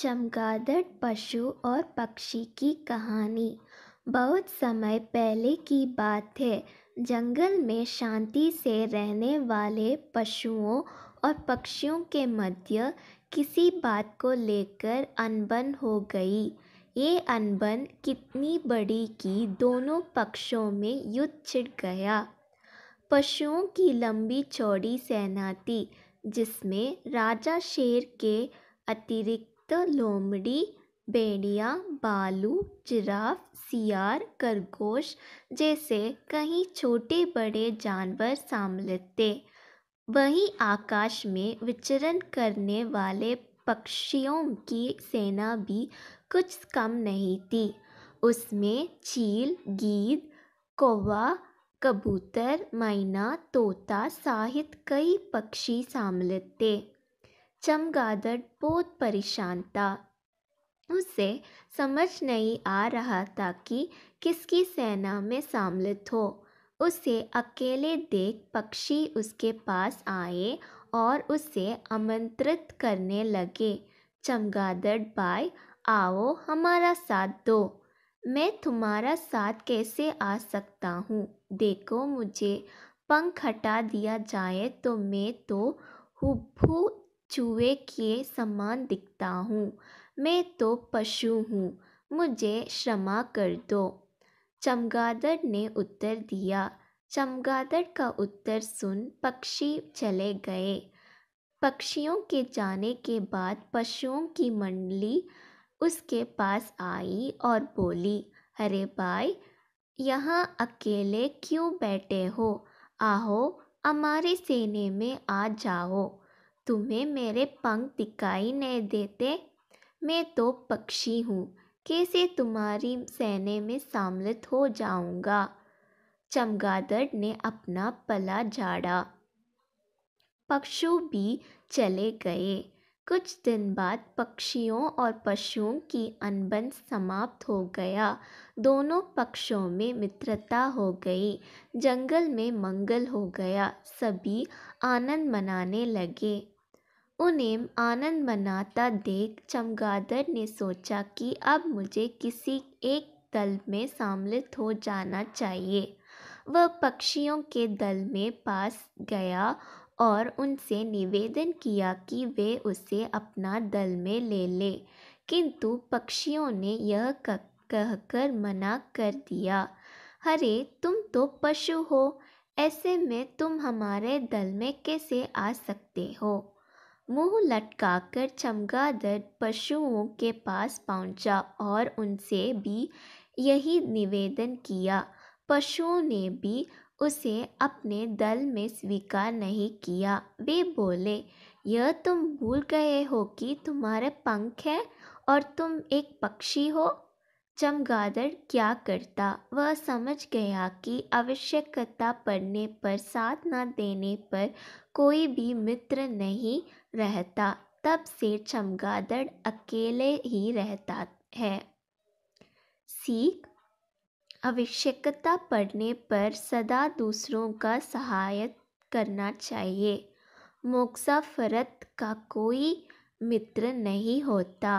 चमगादड़ पशु और पक्षी की कहानी। बहुत समय पहले की बात है। जंगल में शांति से रहने वाले पशुओं और पक्षियों के मध्य किसी बात को लेकर अनबन हो गई। ये अनबन कितनी बड़ी कि दोनों पक्षों में युद्ध छिड़ गया। पशुओं की लंबी चौड़ी सेना थी जिसमें राजा शेर के अतिरिक्त लोमड़ी भेड़िया भालू जिराफ, सियार, खरगोश जैसे कई छोटे बड़े जानवर सम्मिलित थे। वहीं आकाश में विचरण करने वाले पक्षियों की सेना भी कुछ कम नहीं थी। उसमें चील, गीद, कौवा, कबूतर, मैना, तोता साहित कई पक्षी सम्मिलित थे। चमगादड़ बहुत परेशान था। उसे समझ नहीं आ रहा था कि किसकी सेना में सम्मिलित हो। उसे अकेले देख पक्षी उसके पास आए और उसे आमंत्रित करने लगे, चमगादड़ भाई, आओ हमारा साथ दो। मैं तुम्हारा साथ कैसे आ सकता हूँ? देखो मुझे पंख हटा दिया जाए तो मैं तो हुबहू चूहे के समान दिखता हूँ। मैं तो पशु हूँ, मुझे क्षमा कर दो। चमगादड़ ने उत्तर दिया। चमगादड़ का उत्तर सुन पक्षी चले गए। पक्षियों के जाने के बाद पशुओं की मंडली उसके पास आई और बोली, अरे भाई, यहाँ अकेले क्यों बैठे हो? आहो हमारे सेने में आ जाओ। तुम्हें मेरे पंख दिखाई नहीं देते? मैं तो पक्षी हूँ। कैसे तुम्हारी सेने में सम्मिलित हो जाऊँगा? चमगादड़ ने अपना पला झाड़ा। पक्षु भी चले गए। कुछ दिन बाद पक्षियों और पशुओं की अनबन समाप्त हो गया। दोनों पक्षों में मित्रता हो गई। जंगल में मंगल हो गया। सभी आनंद मनाने लगे। उन्हें आनंद मनाता देख चमगादड़ ने सोचा कि अब मुझे किसी एक दल में सम्मिलित हो जाना चाहिए। वह पक्षियों के दल में पास गया और उनसे निवेदन किया कि वे उसे अपना दल में ले ले। किंतु पक्षियों ने यह कहकर मना कर दिया, अरे, तुम तो पशु हो, ऐसे में तुम हमारे दल में कैसे आ सकते हो? मुँह लटकाकर चमगादड़ पशुओं के पास पहुँचा और उनसे भी यही निवेदन किया। पशुओं ने भी उसे अपने दल में स्वीकार नहीं किया। वे बोले, यह तुम भूल गए हो कि तुम्हारे पंख हैं और तुम एक पक्षी हो। चमगादड़ क्या करता? वह समझ गया कि आवश्यकता पड़ने पर, साथ न देने पर कोई भी मित्र नहीं रहता। तब से चमगादड़ अकेले ही रहता है। सीख। आवश्यकता पड़ने पर सदा दूसरों का सहायता करना चाहिए। मोक्सा फरत का कोई मित्र नहीं होता।